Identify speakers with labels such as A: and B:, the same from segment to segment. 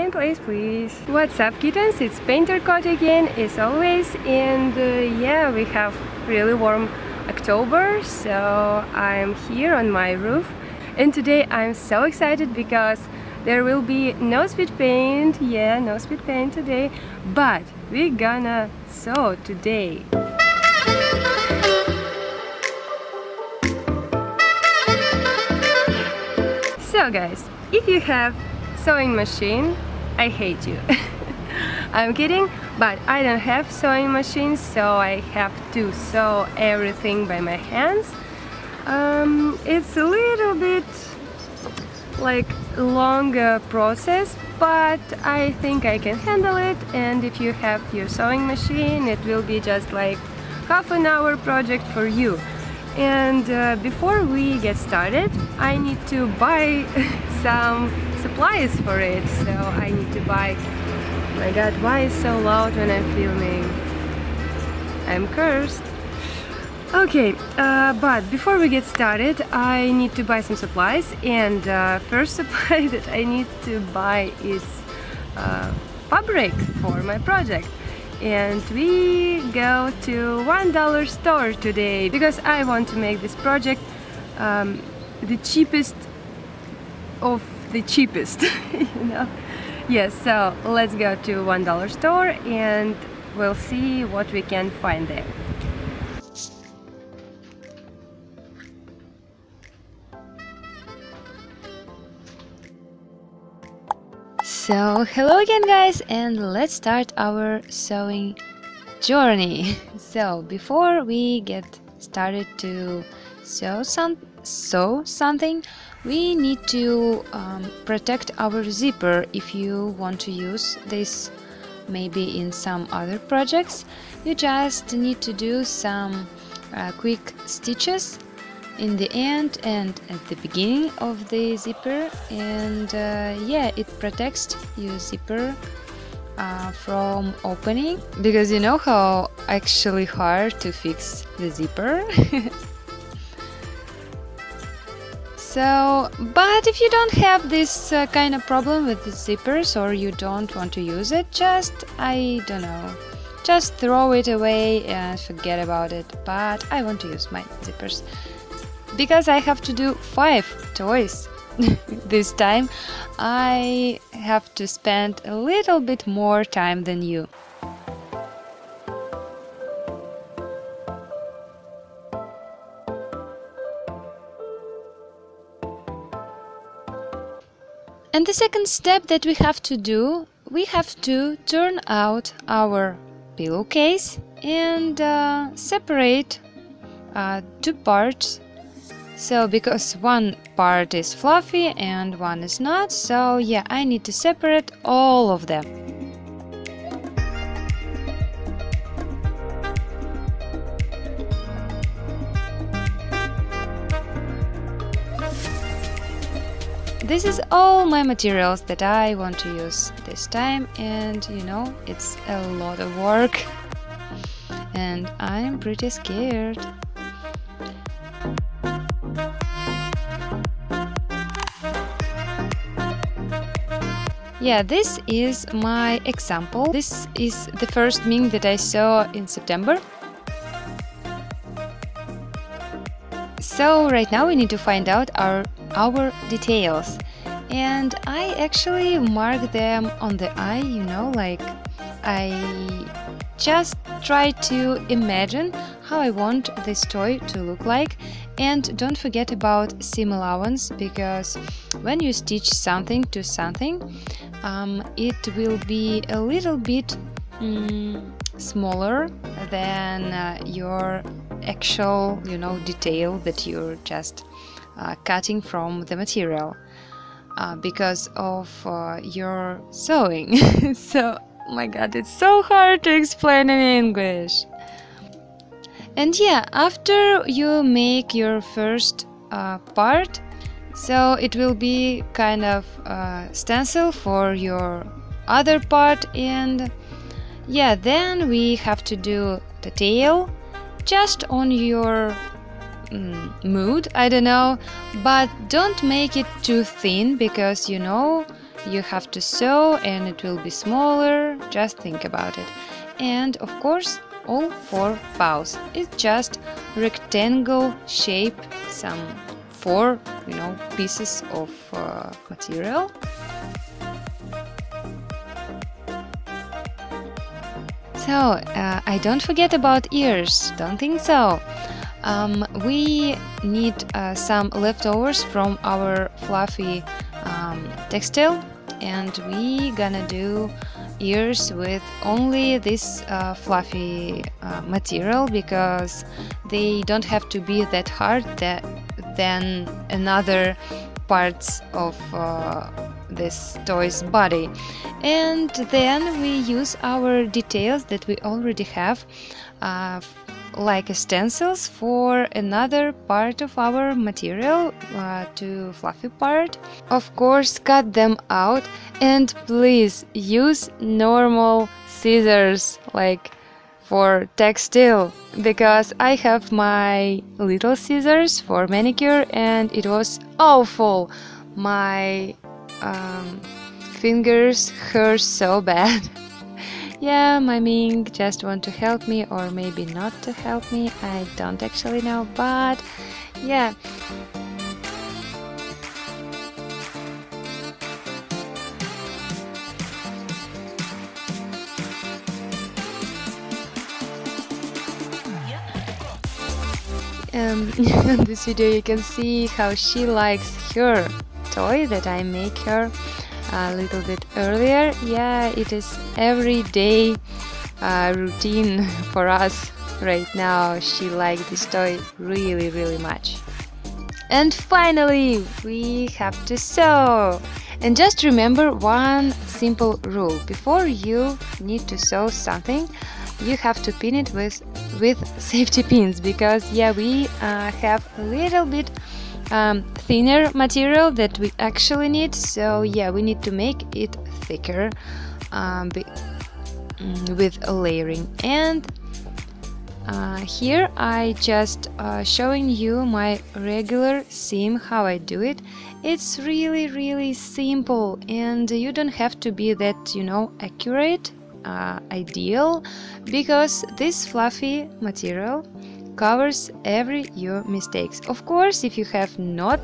A: Same place, please. What's up, kittens? It's Painterkot again, as always. And uh, yeah, we have really warm October, so I'm here on my roof. And today I'm so excited because there will be no speed paint. Yeah, no speed paint today. But we're gonna sew today. So guys, if you have sewing machine, I hate you. I'm kidding, but I don't have sewing machines, so I have to sew everything by my hands. Um, it's a little bit like longer process, but I think I can handle it. And if you have your sewing machine, it will be just like half an hour project for you. And uh, before we get started, I need to buy some supplies for it. So I need to buy. My God, why is so loud when I'm filming? I'm cursed. Okay, uh, but before we get started, I need to buy some supplies. And uh, first supply that I need to buy is uh, fabric for my project and we go to one dollar store today because I want to make this project um, the cheapest of the cheapest you know yes so let's go to one dollar store and we'll see what we can find there So hello again guys and let's start our sewing journey. So before we get started to sew some sew something we need to um, protect our zipper if you want to use this maybe in some other projects. You just need to do some uh, quick stitches in the end and at the beginning of the zipper and uh, yeah it protects your zipper uh, from opening because you know how actually hard to fix the zipper so but if you don't have this uh, kind of problem with the zippers or you don't want to use it just I don't know just throw it away and forget about it but I want to use my zippers because I have to do five toys this time, I have to spend a little bit more time than you. And the second step that we have to do, we have to turn out our pillowcase and uh, separate uh, two parts so because one part is fluffy and one is not, so yeah, I need to separate all of them. This is all my materials that I want to use this time and you know, it's a lot of work and I'm pretty scared. Yeah, this is my example. This is the first mink that I saw in September. So right now we need to find out our, our details. And I actually mark them on the eye, you know, like I just try to imagine how I want this toy to look like and don't forget about seam allowance because when you stitch something to something um, it will be a little bit mm, smaller than uh, your actual you know detail that you're just cutting from the material uh, because of uh, your sewing. So oh my god it's so hard to explain in english. And yeah after you make your first uh, part so it will be kind of uh, stencil for your other part and yeah then we have to do the tail just on your mm, mood I don't know. But don't make it too thin because you know you have to sew and it will be smaller. Just think about it. And of course all four bows. It's just rectangle shape some four you know pieces of uh, material. So uh, I don't forget about ears. Don't think so um, we need uh, some leftovers from our fluffy um, textile and we gonna do ears with only this uh, fluffy uh, material because they don't have to be that hard that, than another parts of uh, this toy's body. And then we use our details that we already have uh, like stencils for another part of our material uh, to fluffy part. Of course cut them out and please use normal scissors like for textile because I have my little scissors for manicure and it was awful. My um, fingers hurt so bad yeah, my Ming just want to help me or maybe not to help me. I don't actually know, but yeah. Um, in this video you can see how she likes her toy that I make her a little bit earlier. Yeah it is everyday uh, routine for us right now. She liked this toy really really much. And finally we have to sew. And just remember one simple rule. Before you need to sew something you have to pin it with with safety pins because yeah we uh, have a little bit um, thinner material that we actually need. So yeah we need to make it thicker um, mm, with layering. And uh, here I just uh, showing you my regular seam how I do it. It's really really simple and you don't have to be that you know accurate uh, ideal because this fluffy material covers every your mistakes. Of course, if you have not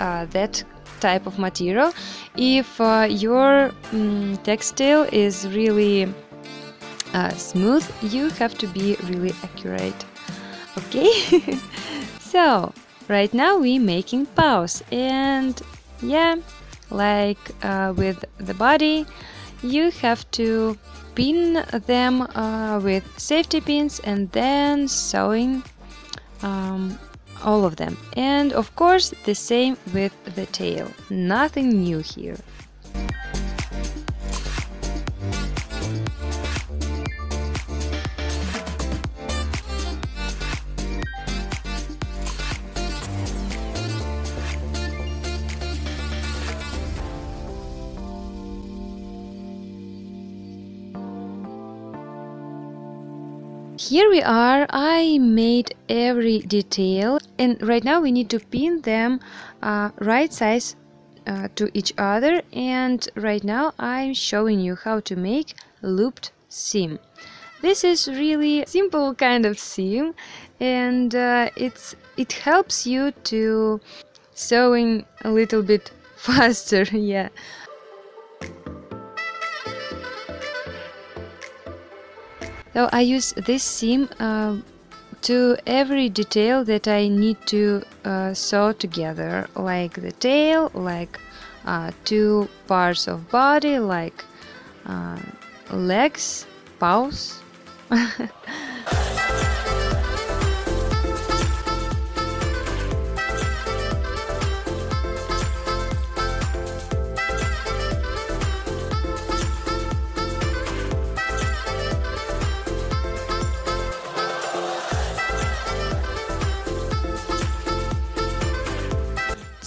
A: uh, that type of material, if uh, your um, textile is really uh, smooth, you have to be really accurate. Okay, so right now we making paws and yeah, like uh, with the body, you have to pin them uh, with safety pins and then sewing um, all of them. And of course the same with the tail. Nothing new here Here we are, I made every detail and right now we need to pin them uh, right size uh, to each other. And right now I'm showing you how to make looped seam. This is really simple kind of seam and uh, it's it helps you to sewing a little bit faster yeah So I use this seam uh, to every detail that I need to uh, sew together, like the tail, like uh, two parts of body, like uh, legs, paws.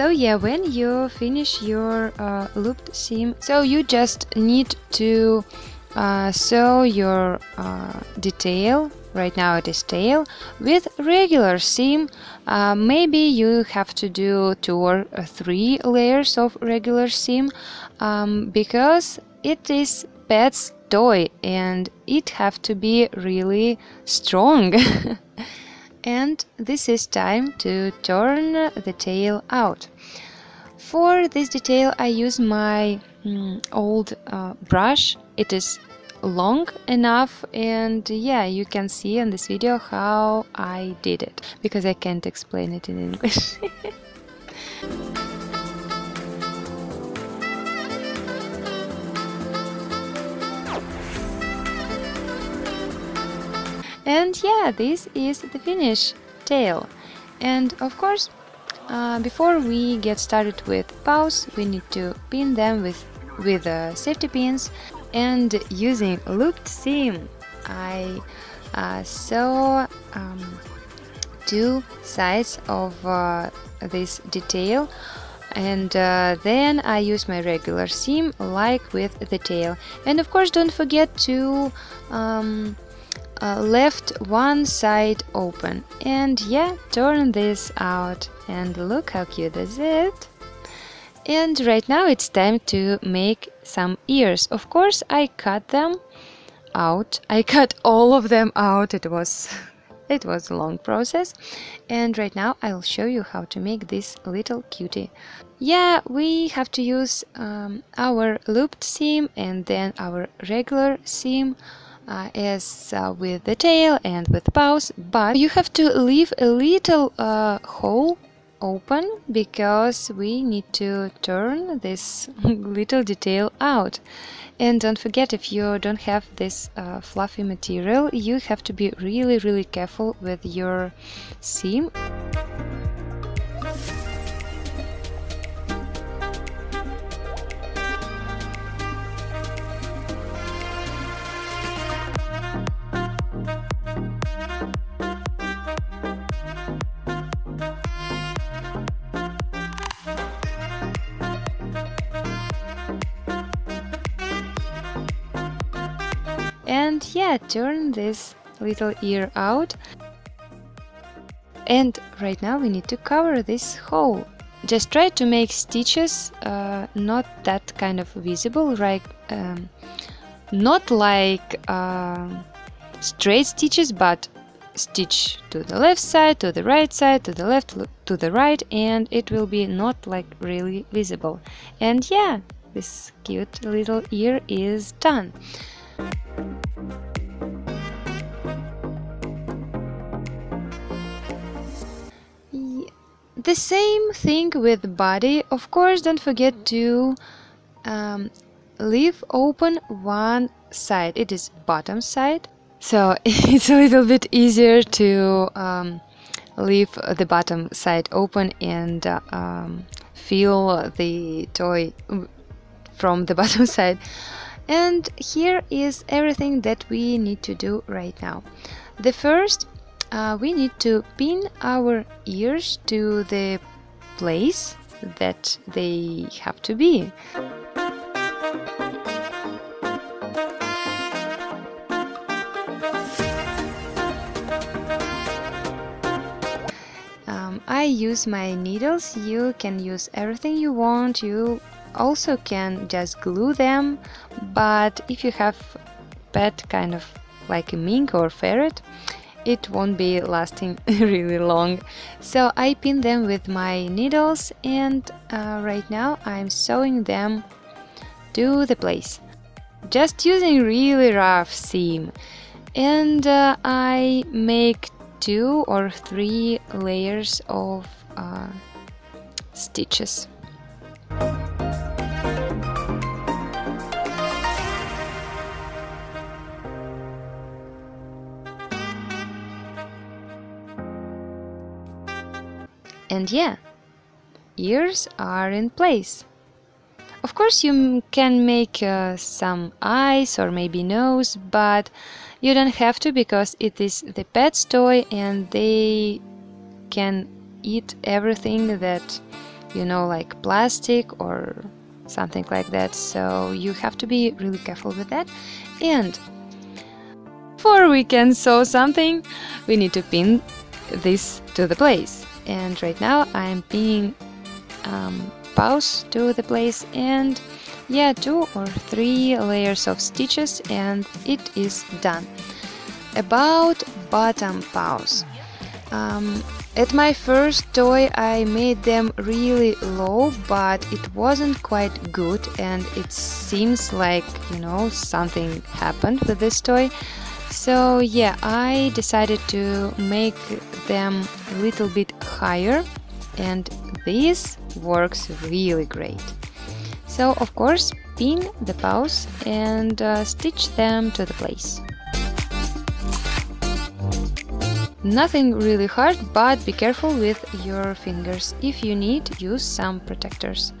A: so yeah when you finish your uh, looped seam so you just need to uh, sew your uh, detail right now it is tail with regular seam. Uh, maybe you have to do two or three layers of regular seam um, because it is pet's toy and it have to be really strong and this is time to turn the tail out. For this detail I use my mm, old uh, brush. It is long enough and yeah you can see in this video how I did it because I can't explain it in English and yeah this is the finish tail and of course uh, before we get started with paws we need to pin them with with uh, safety pins and using looped seam. I uh, sew um, two sides of uh, this detail and uh, then I use my regular seam like with the tail. And of course don't forget to um, uh, left one side open. And yeah turn this out. And look how cute is it. And right now it's time to make some ears. Of course I cut them out. I cut all of them out. It was it was a long process. And right now I'll show you how to make this little cutie. Yeah we have to use um, our looped seam and then our regular seam uh, as uh, with the tail and with paws but you have to leave a little uh, hole open because we need to turn this little detail out. And don't forget if you don't have this uh, fluffy material you have to be really really careful with your seam turn this little ear out. And right now we need to cover this hole. Just try to make stitches uh, not that kind of visible right um, not like uh, straight stitches but stitch to the left side to the right side to the left to the right and it will be not like really visible. And yeah this cute little ear is done the same thing with body. Of course don't forget to um, leave open one side. It is bottom side. So it's a little bit easier to um, leave the bottom side open and uh, um, feel the toy from the bottom side. And here is everything that we need to do right now. The first uh, we need to pin our ears to the place that they have to be. Um, I use my needles. You can use everything you want. You also can just glue them. But if you have pet kind of like a mink or ferret it won't be lasting really long. So I pin them with my needles and uh, right now I'm sewing them to the place. Just using really rough seam. And uh, I make two or three layers of uh, stitches And yeah, ears are in place. Of course, you can make uh, some eyes or maybe nose, but you don't have to because it is the pet's toy and they can eat everything that you know, like plastic or something like that. So you have to be really careful with that. And before we can sew something we need to pin this to the place and right now I'm being um, to the place and yeah two or three layers of stitches and it is done. About bottom paws um, at my first toy I made them really low but it wasn't quite good and it seems like you know something happened with this toy so yeah I decided to make them a little bit higher and this works really great so of course pin the paws and uh, stitch them to the place Nothing really hard, but be careful with your fingers. If you need, use some protectors.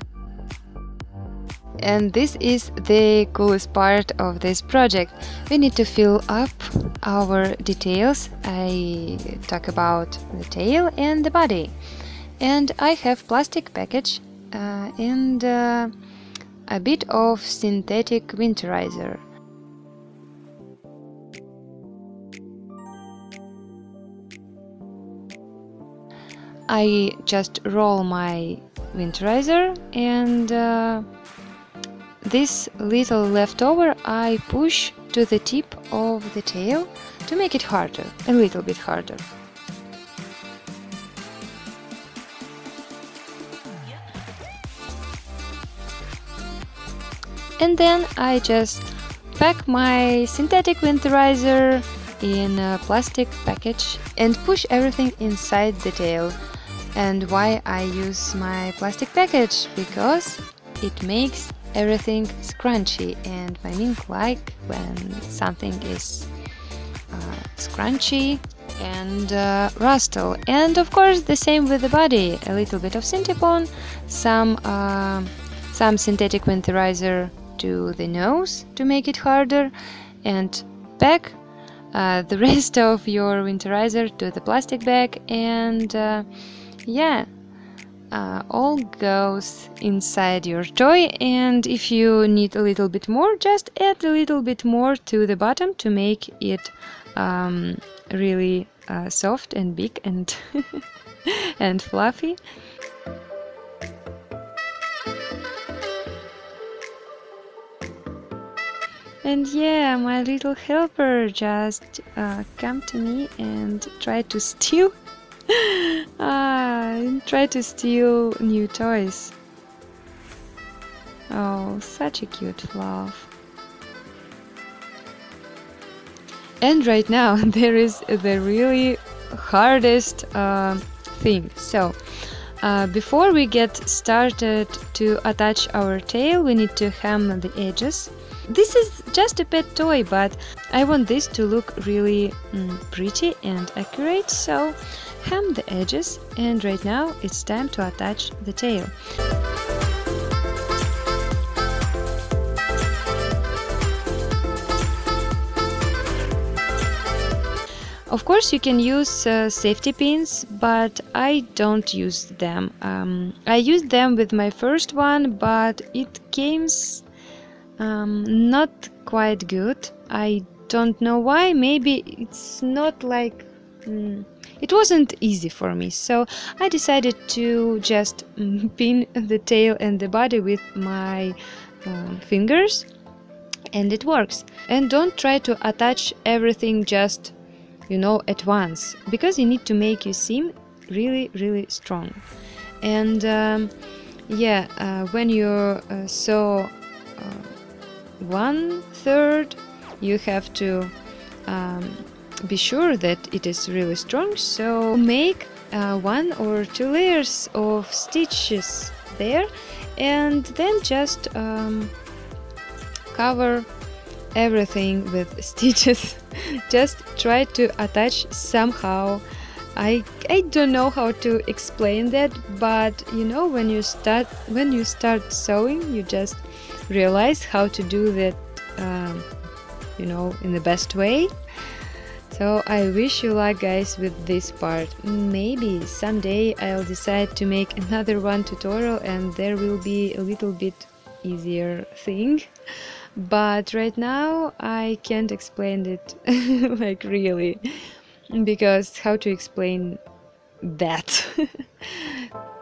A: And this is the coolest part of this project. We need to fill up our details. I talk about the tail and the body. And I have plastic package uh, and uh, a bit of synthetic winterizer. I just roll my winterizer and uh, this little leftover I push to the tip of the tail to make it harder, a little bit harder. And then I just pack my synthetic winterizer in a plastic package and push everything inside the tail and why I use my plastic package? Because it makes everything scrunchy and I mean like when something is uh, scrunchy and uh, rustle. And of course the same with the body a little bit of Synthepon some uh, some synthetic winterizer to the nose to make it harder and pack uh, the rest of your winterizer to the plastic bag and uh, yeah uh, all goes inside your toy and if you need a little bit more just add a little bit more to the bottom to make it um, really uh, soft and big and and fluffy. And yeah my little helper just uh, come to me and try to steal ah, try to steal new toys. Oh, such a cute fluff. And right now there is the really hardest uh, thing. So, uh, before we get started to attach our tail, we need to hem the edges. This is just a pet toy, but I want this to look really mm, pretty and accurate, so hem the edges and right now it's time to attach the tail. Of course you can use uh, safety pins, but I don't use them. Um, I used them with my first one, but it came um, not quite good. I don't know why, maybe it's not like... Mm, it wasn't easy for me, so I decided to just pin the tail and the body with my uh, fingers and it works. And don't try to attach everything just, you know, at once because you need to make your seam really, really strong. And um, yeah, uh, when you uh, sew uh, one third, you have to um, be sure that it is really strong so make uh, one or two layers of stitches there and then just um, cover everything with stitches. Just try to attach somehow. I, I don't know how to explain that but you know when you start when you start sewing you just realize how to do that um, you know in the best way so I wish you luck guys with this part. Maybe someday I'll decide to make another one tutorial and there will be a little bit
B: easier thing but right now I can't explain it like really because how to explain that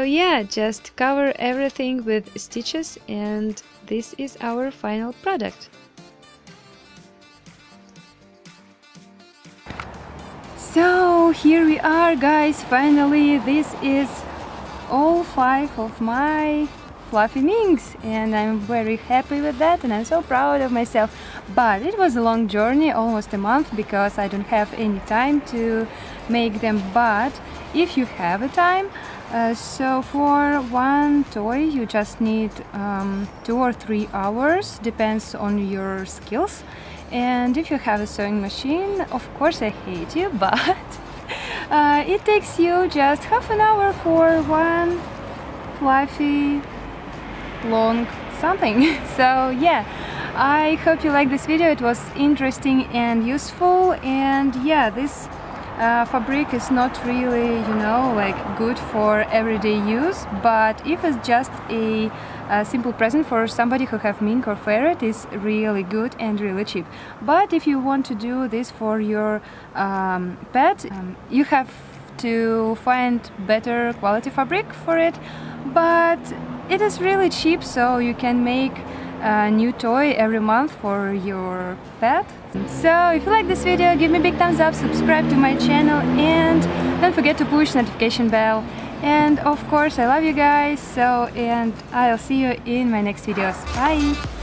B: So yeah, just cover everything with stitches and this is our final product.
A: So here we are guys, finally. This is all five of my fluffy minks and I'm very happy with that and I'm so proud of myself. But it was a long journey almost a month because I don't have any time to make them. But if you have a time uh, so for one toy you just need um, two or three hours depends on your skills. And if you have a sewing machine of course I hate you but uh, it takes you just half an hour for one fluffy long something. So yeah I hope you like this video. It was interesting and useful. And yeah this uh, fabric is not really you know like good for everyday use but if it's just a, a simple present for somebody who have mink or ferret is really good and really cheap. But if you want to do this for your um, pet um, you have to find better quality fabric for it but it is really cheap so you can make a new toy every month for your pet. So if you like this video give me a big thumbs up, subscribe to my channel and don't forget to push notification bell. And of course I love you guys so and I'll see you in my next videos. Bye!